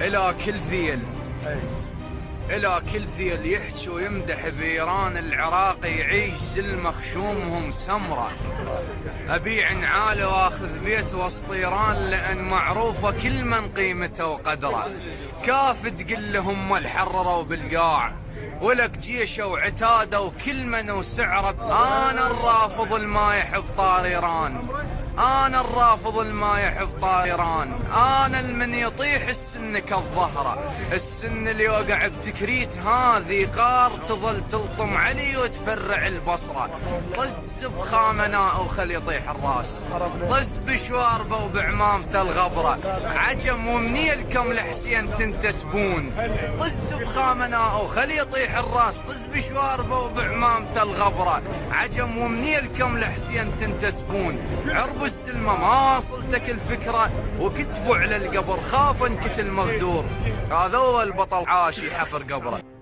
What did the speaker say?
إلى كل ذيل. إلى كل ذيل يحكي ويمدح بإيران العراق يعيش زلمة خشومهم سمرة أبيع نعالي وآخذ بيت وسط إيران لأن معروفة كل من قيمته وقدره. كاف تقل لهم الحرروا بالقاع. ولك جيشه وعتادة وكل من وسعره أنا الرافض الما يحب طار إيران. آنا الرافض الما يحب طائران. آنا المن يطيح السن كالظهرة. السن اللي وقع بتكريت هذه قار تظل تلطم علي وتفرع البصرة. طز بخامناء وخل يطيح الراس. طز بشواربة وبعمامته الغبره عجم ومني لكم لحسين تنتسبون. طز بخامناء وخل يطيح الراس. طز بشواربة وبعمامته الغبره عجم ومني لكم لحسين تنتسبون. عرب السلمة ما وصلتك الفكرة وكتبوا على القبر خاف انكت المغدور هذا هو البطل عاشي حفر قبره.